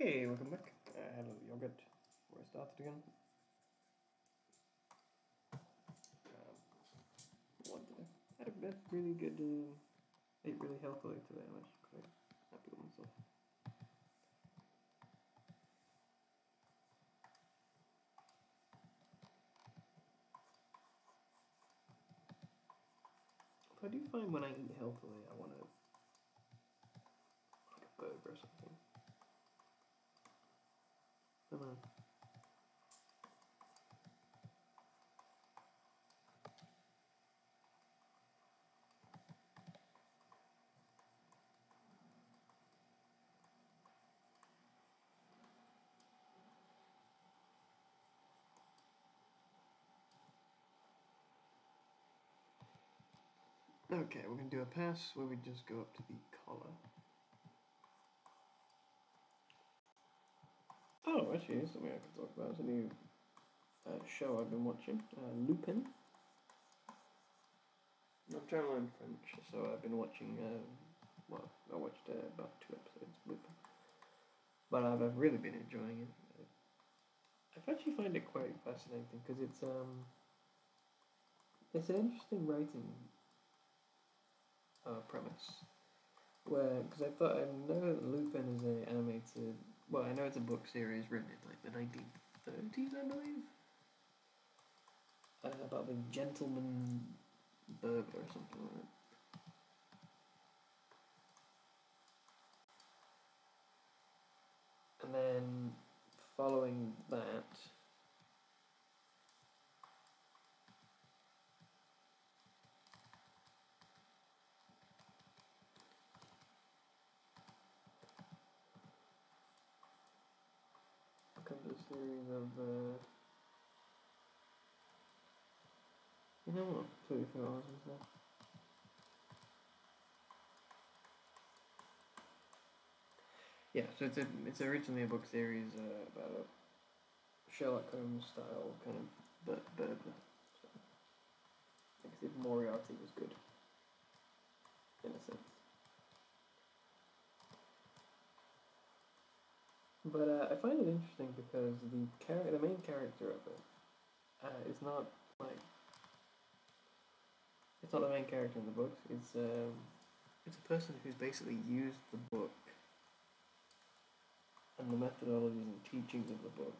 Okay, welcome back. I had a little yogurt before I started again. Um, what I? Had a bit really good. Uh, ate really healthily today. I'm actually quite happy with myself. I do you find when I eat healthily, I want to like a burger or something. Come on. Okay, we're going to do a pass where we just go up to the collar. Oh, actually, here's something I can talk about. It's a new uh, show I've been watching, uh, Lupin. I'm trying to learn French, so I've been watching, uh, well, I watched uh, about two episodes of Lupin. But I've, I've really been enjoying it. I actually find it quite fascinating because it's, um, it's an interesting writing uh, premise. Where, because I thought, I know that Lupin is a animated, well, I know it's a book series written in like the 1930s, I believe. Uh, about the gentleman burglar or something like that. And then following that, comes a uh, you know what? Totally forgot what I was say. Yeah, so it's a it's originally a book series uh, about a Sherlock Holmes style kind of bur- burglar. So, I guess if Moriarty was good, in a sense. But uh, I find it interesting because the char- the main character of it uh, is not like it's not the main character in the books. It's um, it's a person who's basically used the book and the methodologies and teachings of the book.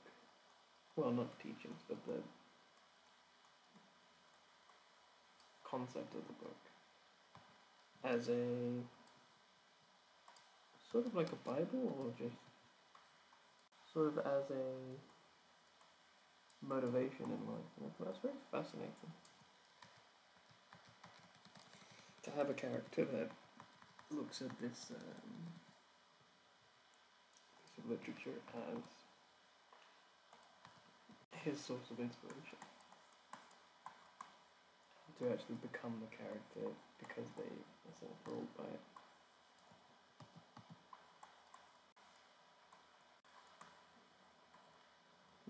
Well, not teachings, but the concept of the book as a sort of like a Bible or just sort of as a motivation in life. And that's very fascinating. To have a character that looks at this um, piece of literature as his source of inspiration. To actually become the character because they are enthralled by it.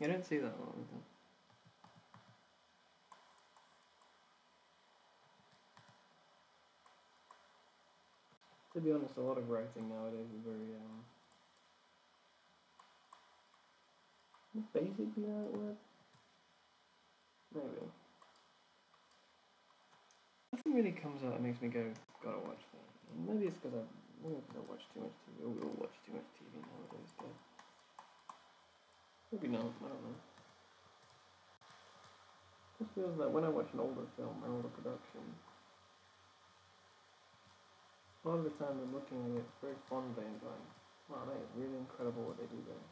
You didn't see that lot. To be honest, a lot of writing nowadays is very um basic be the right word? Maybe. Nothing really comes out that makes me go, gotta watch that. Maybe it's because I maybe I watch too much TV. We all watch too much TV nowadays, but maybe not. I don't know. Just feels that when I watch an older film, an older production, a lot of the time I'm looking at it very fondly and going, wow, that is really incredible what they do there.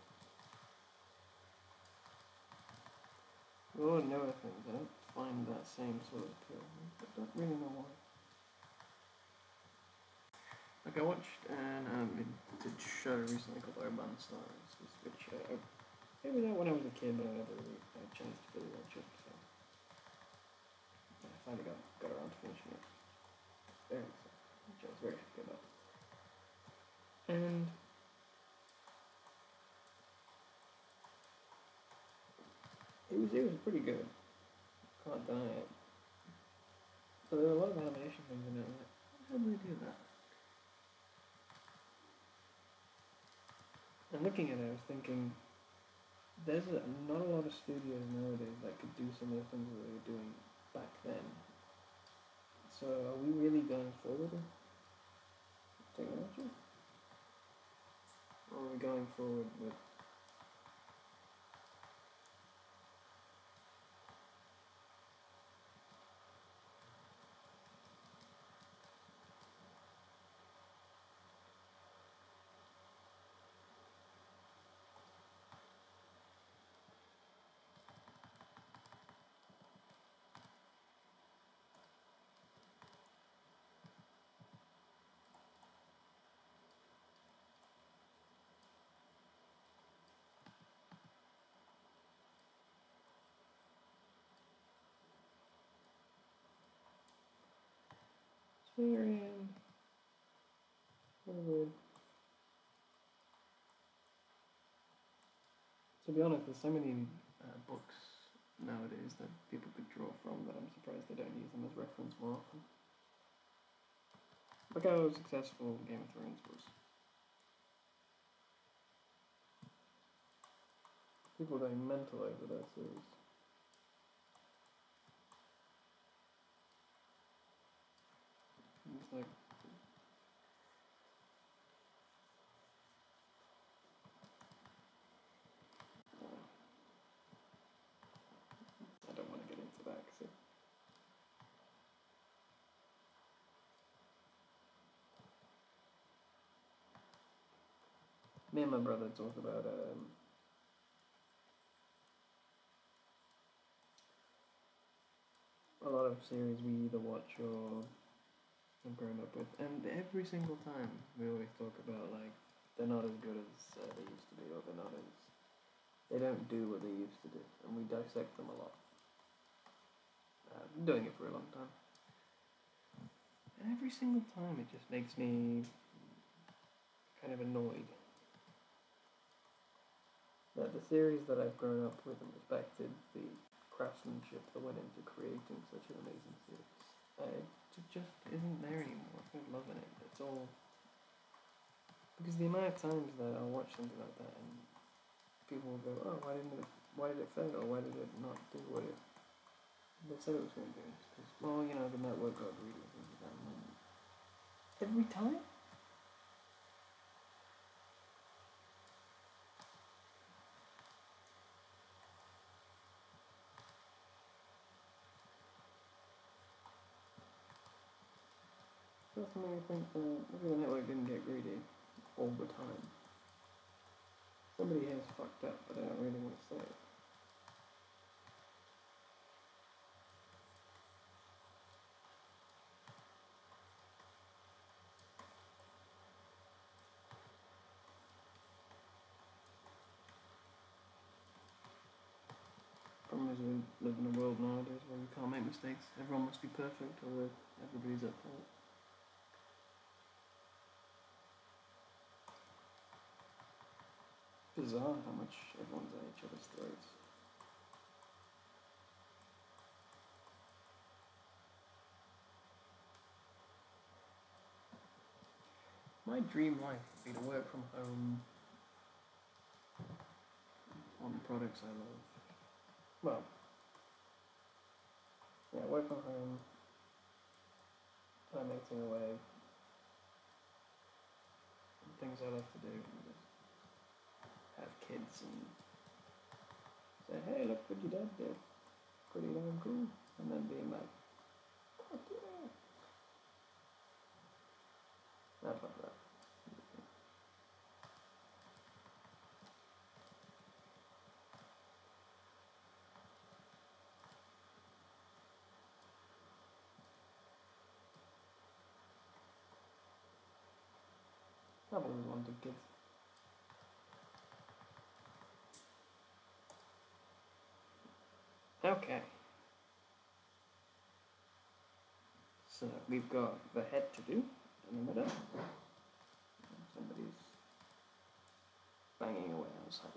The newer things, I don't find that same sort of appeal. I don't really know why. Like I watched an animated show recently called Urban Stars, which uh, maybe not when I was a kid, but I never really had a chance to really watch it. So I finally got got around to finishing it. There, excited, which I was very happy about. And it was it was pretty good. Can't deny it. But there were a lot of animation things in it. Like, how do we do that? And looking at it, I was thinking, there's a, not a lot of studios nowadays that could do some of the things that they were doing back then. So are we really going forward in technology? Or are we going forward with um, very weird. To be honest, there's so many uh, books nowadays that people could draw from that I'm surprised they don't use them as reference more often. Look how successful Game of Thrones was. People are going mental over that series. Like I don't want to get into that me and my brother talk about um, a lot of series we either watch or have grown up with, and every single time we always talk about like they're not as good as uh, they used to be, or they're not as they don't do what they used to do, and we dissect them a lot. Uh, I've been doing it for a long time, and every single time it just makes me kind of annoyed that the series that I've grown up with and respected the craftsmanship that went into creating such an amazing series. Uh, it just isn't there anymore. I'm loving it. It's all because the amount of times that I'll watch something like that and people will go, "Oh, why didn't it? Why did it fail? Or why did it not do what it they said it was going to do?" Because well, you know, the network got. And every time. Think that maybe the network didn't get greedy all the time. Somebody has fucked up, but I don't really want to say it. Problem is we live in a world nowadays where you can't make mistakes. Everyone must be perfect or everybody's at fault. Bizarre how much everyone's at each other's throats. My dream life would be to work from home on products I love. Well, yeah, work from home, time eating away, things I love to do, have kids and say, hey, look what dad did. Pretty damn cool. And then being like, fuck yeah. Nah, fuck that. I've always wanted kids. Okay. So we've got the head to do in the middle. Somebody's banging away outside.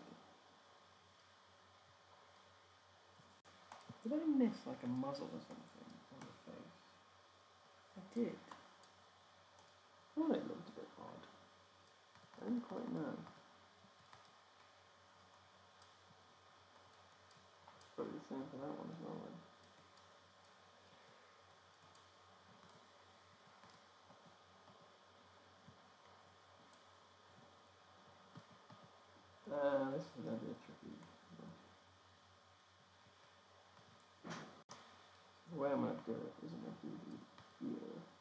Did I miss like a muzzle or something on the face? I did. I thought it looked a bit odd. I didn't quite know. Same for that one as well. Then. Uh, this is gonna be a tricky. The way I'm gonna do it is I'm gonna do the here.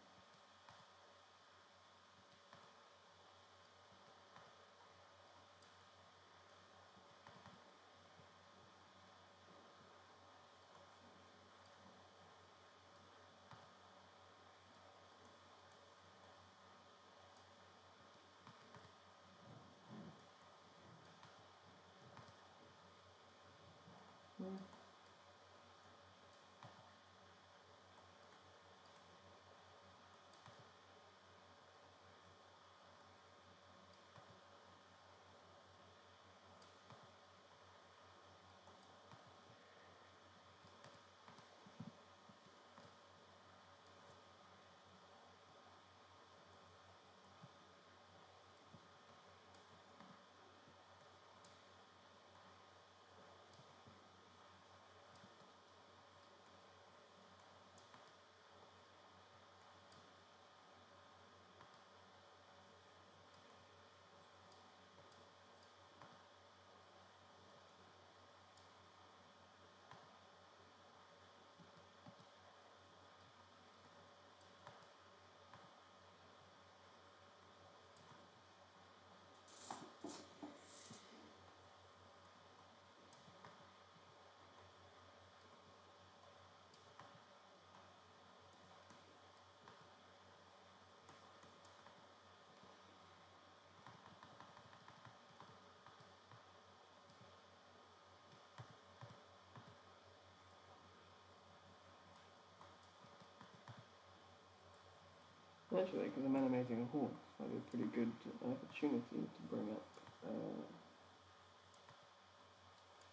Actually, because I'm animating a horse, might be a pretty good opportunity to bring up uh,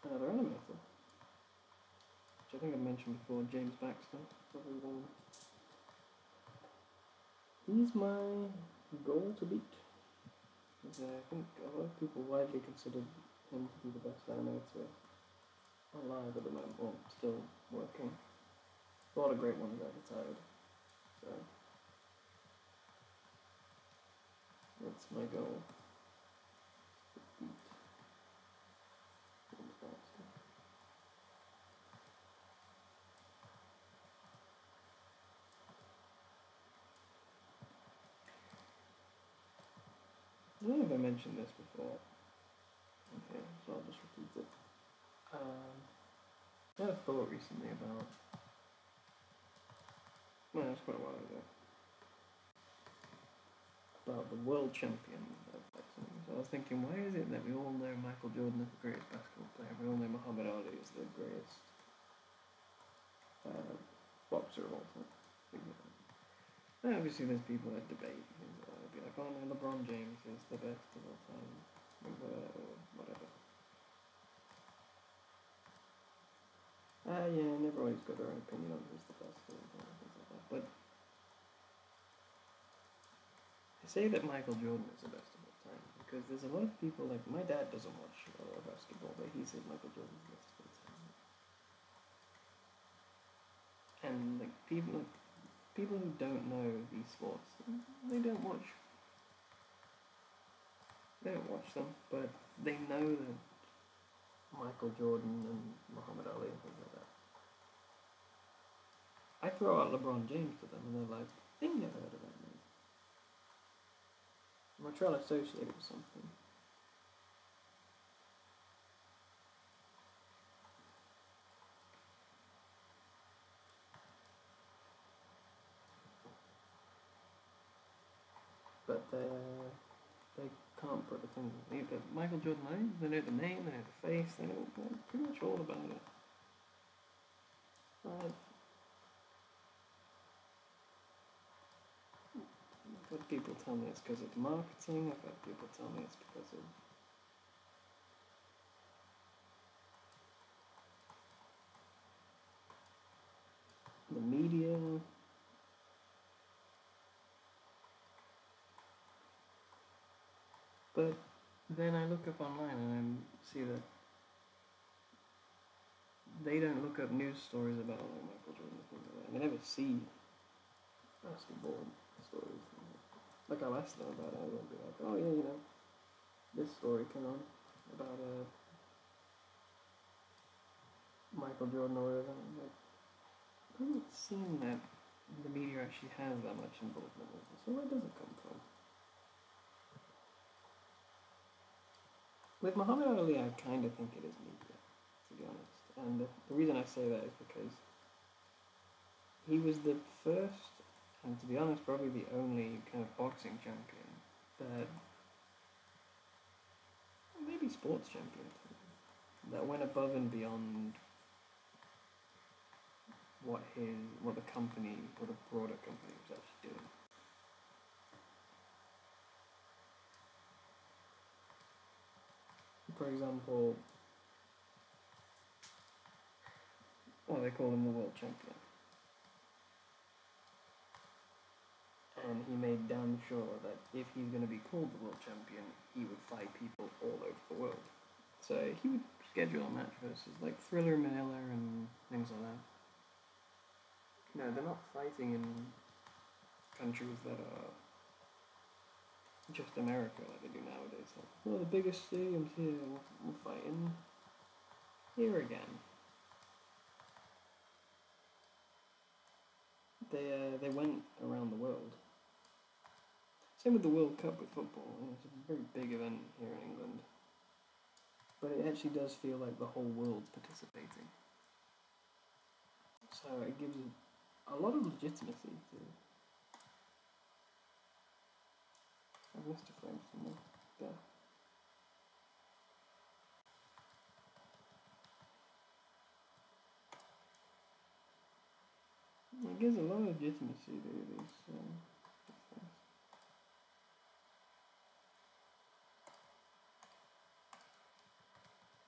another animator. Which I think I mentioned before, James Baxter. Probably one. He's my goal to beat. 'Cause, uh, I think a lot of people widely consider him to be the best animator alive at the moment, or still working. A lot of great ones are retired. So. That's my goal. Beat I don't know if I mentioned this before. Okay, so I'll just repeat it. Um, I had a thought recently about. Well, it's quite a while ago. About the world champion. So I was thinking, why is it that we all know Michael Jordan is the greatest basketball player? We all know Muhammad Ali is the greatest uh, boxer of all time. That. Obviously, there's people that debate. They'd be like, oh no, LeBron James is the best of all time. Whatever. whatever. Uh, yeah, and everybody's got their own opinion on who's the best of all time. But Say that Michael Jordan is the best of all time because there's a lot of people like my dad doesn't watch uh, basketball, but he says Michael Jordan's the best of all time. And like people, like, people who don't know these sports, they don't watch. They don't watch them, but they know that Michael Jordan and Muhammad Ali and things like that. I throw out LeBron James to them, and they're like, "They never heard of that name." I'm trying to associate it with something. But they they can't put the thing. Either Michael Jordan, name, they know the name, they know the face, they know pretty much all about it. Uh, I've had people tell me it's because of marketing. I've had people tell me it's because of the media. But then I look up online and I see that they don't look up news stories about like Michael Jordan and like that. They never see basketball stories. Like I'll ask them about it, and they'll be like, "Oh yeah, you know, this story came on about uh, Michael Jordan or whatever." I'm like, I haven't seen that the media actually has that much involvement with it. So where does it come from? With Muhammad Ali, I kind of think it is media, to be honest. And the reason I say that is because he was the first, and to be honest, probably the only kind of boxing champion that, maybe sports champion, that went above and beyond what his, what the company, or the broader company was actually doing. For example, well, they call him the world champion. And he made damn sure that if he's going to be called the world champion, he would fight people all over the world. So he would schedule a match versus like Thrilla Manila and things like that. No, they're not fighting in countries that are just America like they do nowadays. Like, well, the biggest stadiums here, we're fighting here again. They uh, they went around the world. Same with the World Cup with football. It's a very big event here in England, but it actually does feel like the whole world's participating. So it gives a lot of legitimacy to. I've missed a frame somewhere. There. It gives a lot of legitimacy to these um,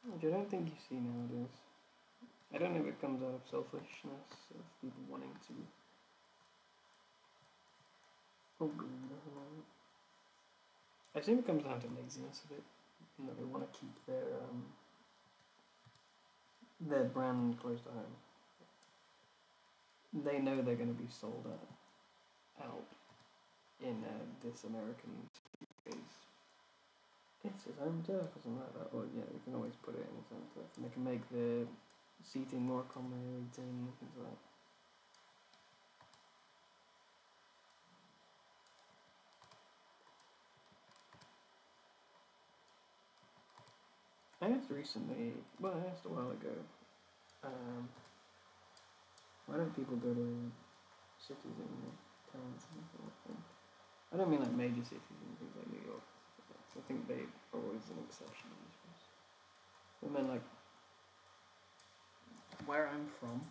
Which I don't think you see nowadays. I don't know if it comes out of selfishness, of people wanting to. Oh, I think it comes down to laziness a bit. You know, they want to keep their um, their brand close to home. They know they're going to be sold out, out in uh, this American. It's his own turf or something like that. Or yeah, we can always put it in his own turf, and they can make the seating more accommodating, things like that. I asked recently, well, I asked a while ago, um, why don't people go to cities and towns and stuff like that? I don't mean like major cities and things like New York. I think they are always an exception. I mean, like, where I'm from,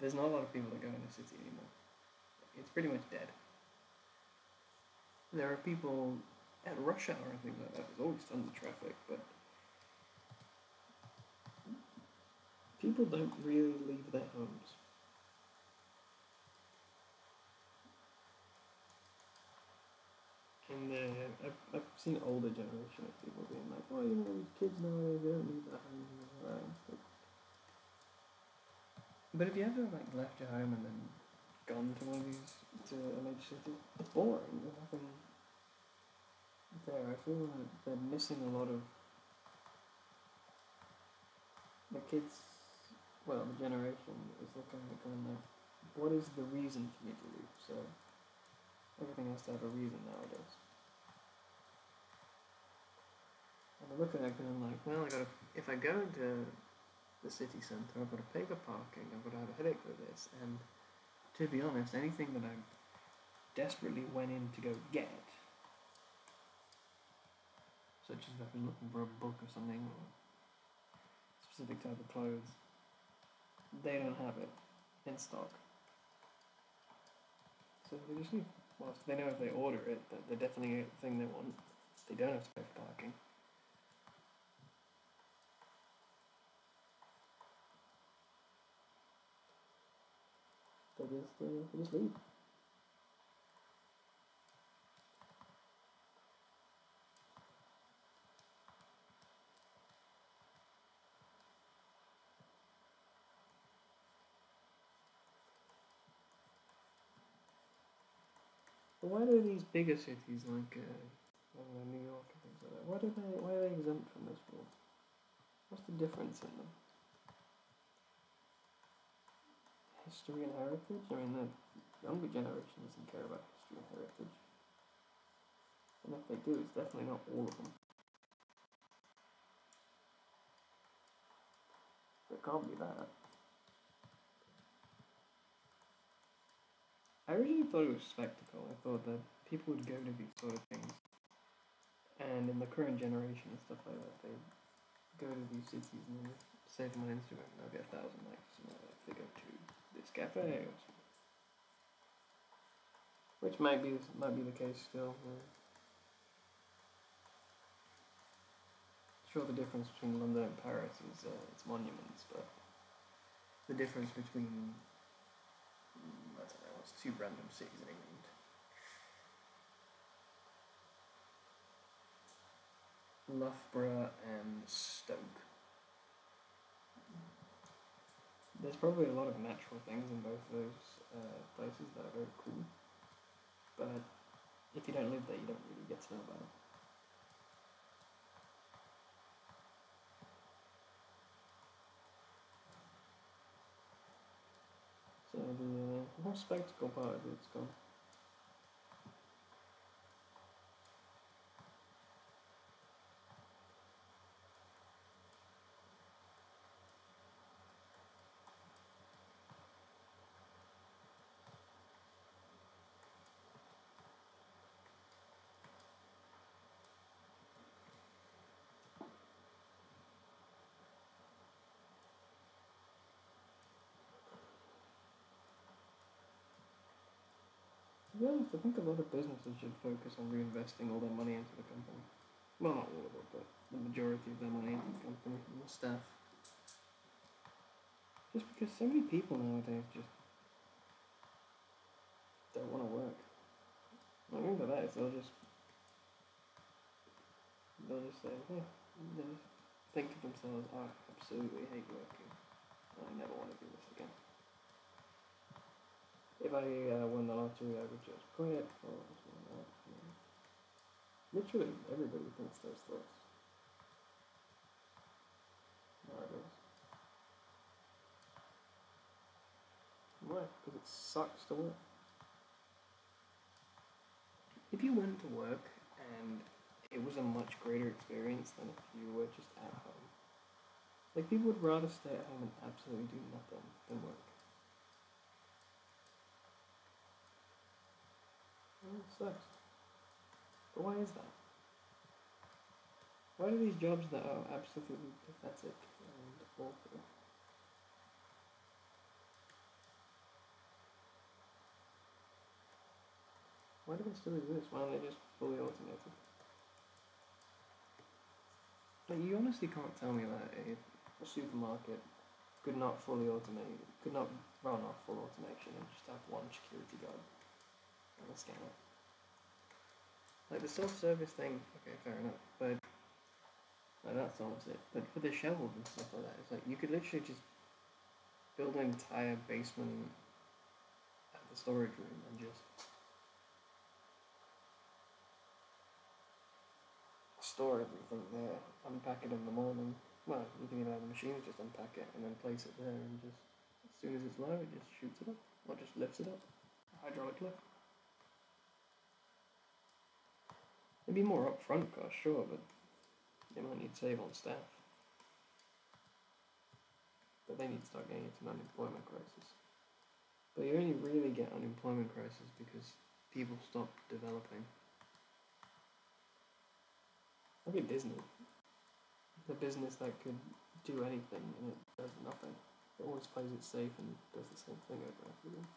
there's not a lot of people that go in the city anymore. It's pretty much dead. There are people at rush hour and things like that. There's always tons of traffic, but people don't really leave their homes. Uh, I've, I've seen older generation of people being like, oh, you know, these kids nowadays, they don't all that." But, but if you ever like left your home and then gone to one of these, to a major city, it's boring. There's nothing there. I feel like they're missing a lot of the kids. Well, the generation is looking at going like, what is the reason for me to leave? So everything has to have a reason nowadays. And I look at it going like, well, I gotta if I go into the city centre, I've got to pay for parking. I've got to have a headache with this, and to be honest, anything that I desperately went in to go get such as if I've been looking for a book or something or a specific type of clothes, they don't have it in stock. So they just leave. Well, they know if they order it that they're definitely the thing they want. They don't have to pay for parking. they just uh, they just leave. But why do these bigger cities like uh, know, New York and things like that? Why do they why are they exempt from this rule? What's the difference in them? History and heritage? I mean, the younger generation doesn't care about history and heritage. And if they do, it's definitely not all of them. It can't be that. I originally thought it was spectacle. I thought that people would go to these sort of things, and in the current generation and stuff like that, they go to these cities and they save them on Instagram and they'll get a thousand likes. And they go to this cafe. Which might be might be the case still. Sure, the difference between London and Paris is uh, its monuments, but the difference between mm, I don't know, it's two random cities in England. Loughborough and Stoke. There's probably a lot of natural things in both of those uh, places that are very cool, but if you don't live there, you don't really get to know about it. So the whole spectacle part of it's gone. Honest, I think a lot of businesses should focus on reinvesting all their money into the company. Well, not all of it, but the majority of their money into the company and the staff. Just because so many people nowadays just don't want to work. I mean by that is they'll just they'll just say, yeah, they just think to themselves, I absolutely hate working. I never want to do this again. If I uh, won the lottery, I would just quit. Literally, everybody thinks those thoughts. Nowadays. Why? Because it sucks to work. If you went to work and it was a much greater experience than if you were just at home. Like people would rather stay at home and absolutely do nothing than work. Sucks. But why is that? Why do these jobs that are absolutely pathetic and awful? Why do they still exist? Why aren't they just fully automated? Like you honestly can't tell me that a, a supermarket could not fully automate, could not run off full automation and just have one security guard on the scanner. Like the self-service thing, okay, fair enough, but like that solves it. But for the shelves and stuff like that, it's like you could literally just build an entire basement at the storage room and just store everything there, unpack it in the morning. Well, you can even have the machines just unpack it and then place it there and just as soon as it's low it just shoots it up. Or just lifts it up. Hydraulic lift. It'd be more upfront cost, sure, but they might need to save on staff. But they need to start getting into an unemployment crisis. But you only really get unemployment crisis because people stop developing. Look at Disney. The business that could do anything and it does nothing. It always plays it safe and does the same thing over and over again.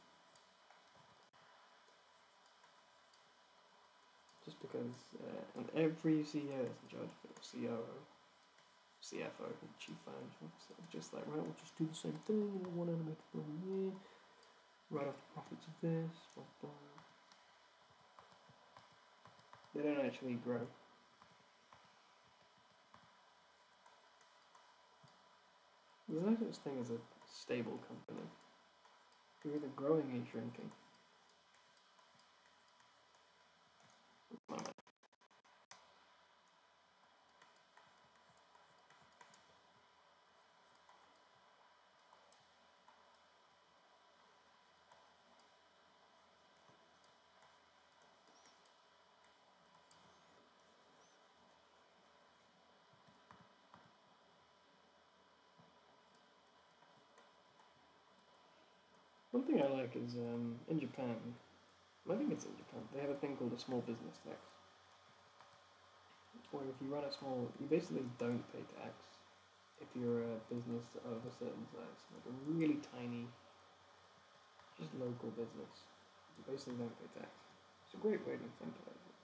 Just because uh, every CEO is in charge of it, COO, CFO, Chief Financial Officer. Just like, right, we'll just do the same thing, you know, one animated film a year, write off the profits of this, blah, blah. They don't actually grow. There's no such thing as a stable company. You're either growing or shrinking. One thing I like is um, in Japan, I think it's in Japan, they have a thing called a small business tax. Where if you run a small, you basically don't pay tax if you're a business of a certain size, like a really tiny, just local business. You basically don't pay tax. It's a great way to incentivize it.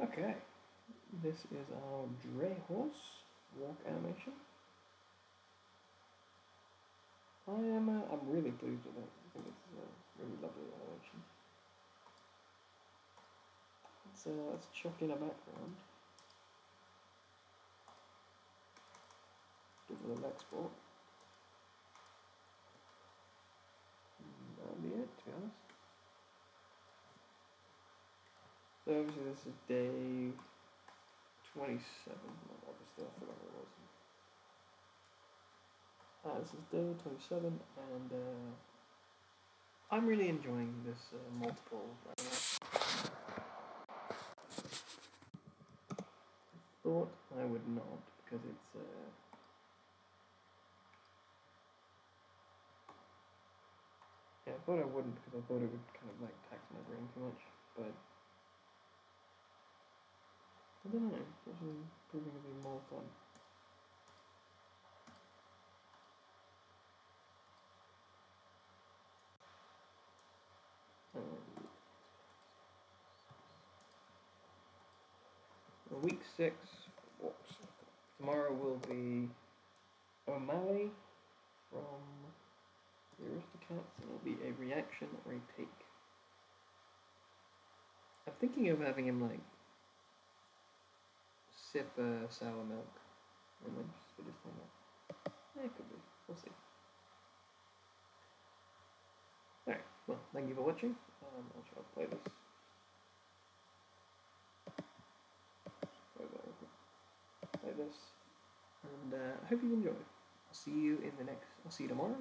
Okay, this is our Dre horse walk animation. I am uh, I'm really pleased with it. I think it's a really lovely animation. Let's uh, let's chuck in a background. Give it an export. That'll be it, to be honest. So obviously this is day 27. Well, obviously I forgot what it was. Uh, this is day 27 and uh, I'm really enjoying this uh, multiple. Thought I would not because it's uh, yeah I thought I wouldn't because I thought it would kind of like tax my brain too much but I don't know it's actually proving to be more fun. Um, week six walks. Tomorrow will be O'Malley from the Aristocats, and it'll be a reaction or a take. I'm thinking of having him like sip uh, sour milk and then just spit his tongue out. It could be. We'll see. Alright, well, thank you for watching. Um, I'll try to play this. Play that real quick. Play this. And uh, I hope you enjoy. I'll see you in the next, I'll see you tomorrow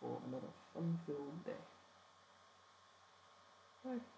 for another fun-filled day. Bye.